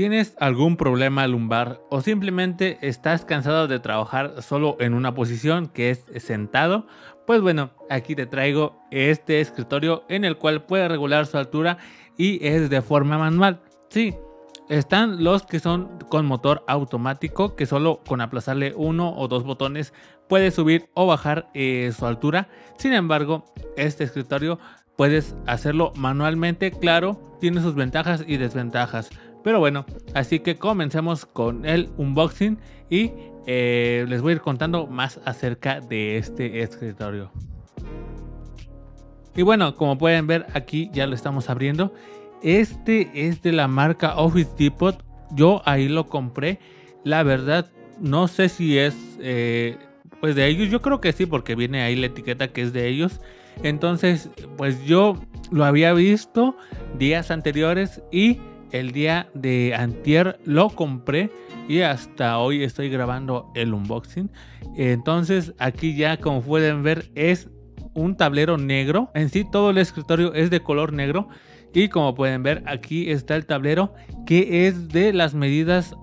¿Tienes algún problema lumbar o simplemente estás cansado de trabajar solo en una posición que es sentado? Pues bueno, aquí te traigo este escritorio en el cual puedes regular su altura y es de forma manual. Sí, están los que son con motor automático, que solo con aplazarle uno o dos botones puede subir o bajar eh, su altura. Sin embargo, este escritorio puedes hacerlo manualmente, claro, tiene sus ventajas y desventajas. Pero bueno, así que comencemos con el unboxing y eh, les voy a ir contando más acerca de este escritorio. Y bueno, como pueden ver aquí ya lo estamos abriendo este es de la marca Office Depot. Yo ahí lo compré. La verdad, no sé si es eh, pues de ellos. Yo creo que sí, porque viene ahí la etiqueta que es de ellos. Entonces, pues yo lo había visto días anteriores y el día de antier lo compré y hasta hoy estoy grabando el unboxing. Entonces, aquí ya como pueden ver es un tablero negro. En sí todo el escritorio es de color negro y como pueden ver, aquí está el tablero que es de las medidas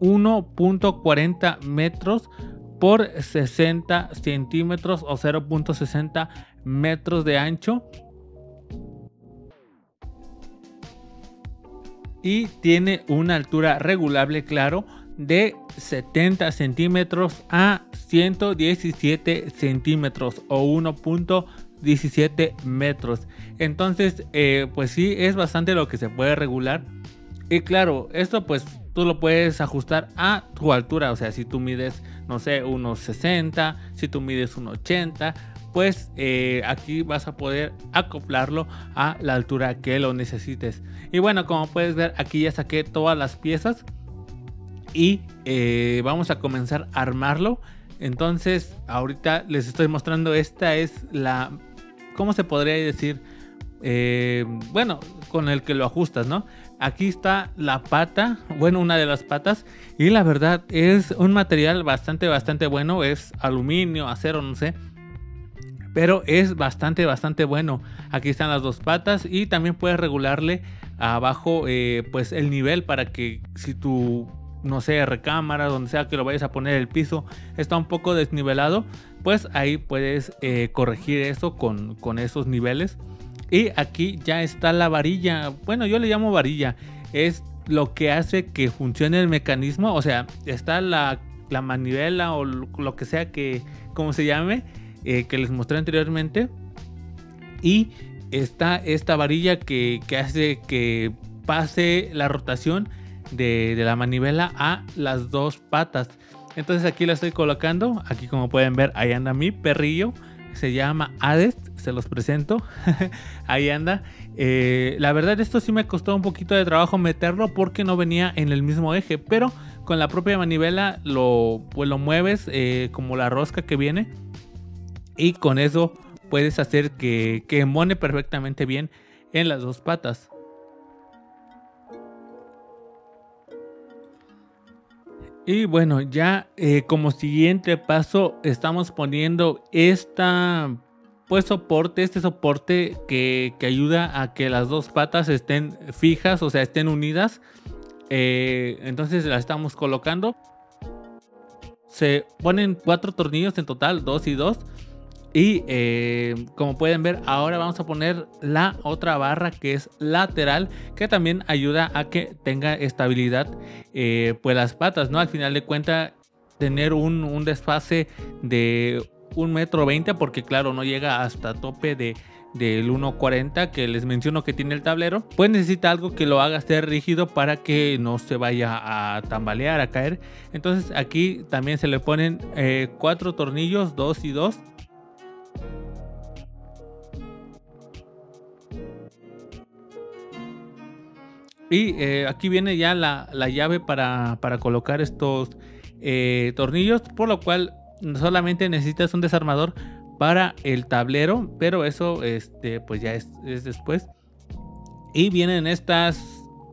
1.40 metros por 60 centímetros o 0.60 metros de ancho. Y tiene una altura regulable, claro, de 70 centímetros a 117 centímetros o 1.40 17 metros. Entonces, eh, pues sí, es bastante lo que se puede regular. Y claro, esto pues tú lo puedes ajustar a tu altura. O sea, si tú mides, no sé, unos 60, si tú mides unos 80, pues eh, aquí vas a poder acoplarlo a la altura que lo necesites. Y bueno, como puedes ver, aquí ya saqué todas las piezas. Y eh, vamos a comenzar a armarlo. Entonces, ahorita les estoy mostrando, esta es la, ¿cómo se podría decir? Eh, bueno, con el que lo ajustas, ¿no? Aquí está la pata, bueno, una de las patas, y la verdad es un material bastante, bastante bueno, es aluminio, acero, no sé, pero es bastante, bastante bueno. Aquí están las dos patas y también puedes regularle abajo, eh, pues el nivel para que si tu no sé, recámara, donde sea que lo vayas a poner el piso, está un poco desnivelado, pues ahí puedes eh, corregir eso con, con esos niveles. Y aquí ya está la varilla, bueno, yo le llamo varilla, es lo que hace que funcione el mecanismo, o sea, está la, la manivela o lo que sea que, como se llame, eh, que les mostré anteriormente. Y está esta varilla que, hace que pase la rotación de, la manivela a las dos patas. Entonces aquí la estoy colocando. Aquí como pueden ver, ahí anda mi perrillo. Se llama Hades. Se los presento. ahí anda. Eh, la verdad esto sí me costó un poquito de trabajo meterlo porque no venía en el mismo eje. Pero con la propia manivela lo, pues lo mueves eh, como la rosca que viene. Y con eso puedes hacer que, que embone perfectamente bien en las dos patas. Y bueno, ya eh, como siguiente paso estamos poniendo esta pues soporte, este soporte que, ayuda a que las dos patas estén fijas, o sea, estén unidas. Eh, entonces la estamos colocando. Se ponen cuatro tornillos en total, dos y dos. Y eh, como pueden ver, ahora vamos a poner la otra barra que es lateral, que también ayuda a que tenga estabilidad eh, pues las patas, ¿no? Al final de cuentas, tener un, desfase de un metro veinte, porque claro, no llega hasta tope de del 1.40 que les menciono que tiene el tablero, pues necesita algo que lo haga ser rígido para que no se vaya a tambalear, a caer. Entonces aquí también se le ponen eh, cuatro tornillos, dos y dos Y eh, aquí viene ya la, llave para, colocar estos eh, tornillos, por lo cual solamente necesitas un desarmador para el tablero, pero eso este, pues ya es, después. Y vienen estas,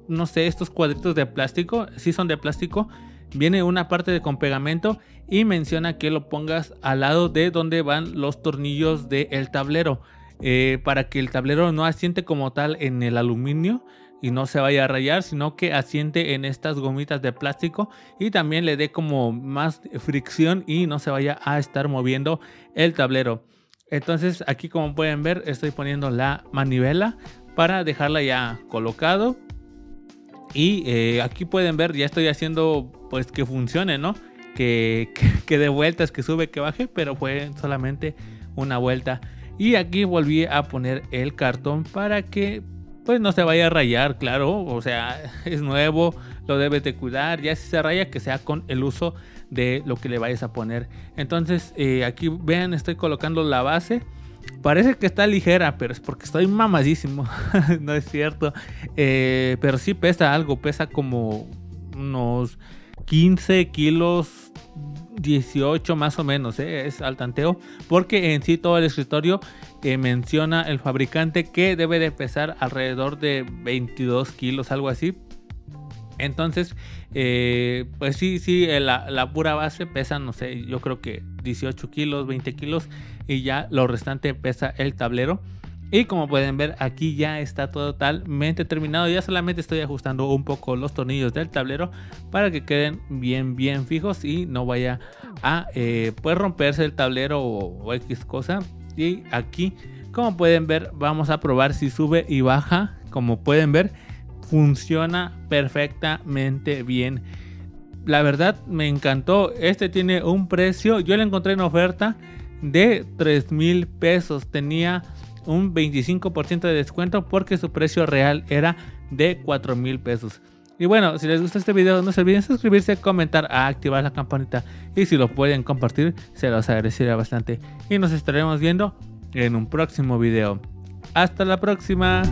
no sé, estos cuadritos de plástico, si son de plástico. Viene una parte de con pegamento y menciona que lo pongas al lado de donde van los tornillos del tablero. Eh, para que el tablero no asiente como tal en el aluminio, y no se vaya a rayar, sino que asiente en estas gomitas de plástico y también le dé como más fricción y no se vaya a estar moviendo el tablero. Entonces aquí como pueden ver estoy poniendo la manivela para dejarla ya colocado y eh, aquí pueden ver ya estoy haciendo pues que funcione, ¿no? Que, que, que de vueltas, que sube, que baje, pero fue solamente una vuelta. Y aquí volví a poner el cartón para que pues no se vaya a rayar, claro, o sea, es nuevo, lo debes de cuidar, ya si se raya que sea con el uso de lo que le vayas a poner. Entonces, eh, aquí vean, estoy colocando la base. Parece que está ligera, pero es porque estoy mamadísimo. no es cierto. Eh, pero sí pesa algo, pesa como unos 15 kilos 18 más o menos, ¿eh? es al tanteo, porque en sí todo el escritorio eh, menciona el fabricante que debe de pesar alrededor de 22 kilos, algo así. Entonces, eh, pues sí, sí, la, la, pura base pesa, no sé, yo creo que 18 kilos, 20 kilos y ya lo restante pesa el tablero. Y como pueden ver aquí ya está totalmente terminado. Ya solamente estoy ajustando un poco los tornillos del tablero para que queden bien bien fijos y no vaya a eh, pues romperse el tablero o, X cosa. Y aquí como pueden ver vamos a probar si sube y baja. Como pueden ver funciona perfectamente bien. La verdad me encantó. Este tiene un precio. Yo le encontré en oferta de 3 mil pesos. Tenía un 25% de descuento porque su precio real era de 4 mil pesos. Y bueno, si les gusta este video no se olviden suscribirse, comentar, activar la campanita y si lo pueden compartir se los agradecería bastante. Y nos estaremos viendo en un próximo video. Hasta la próxima.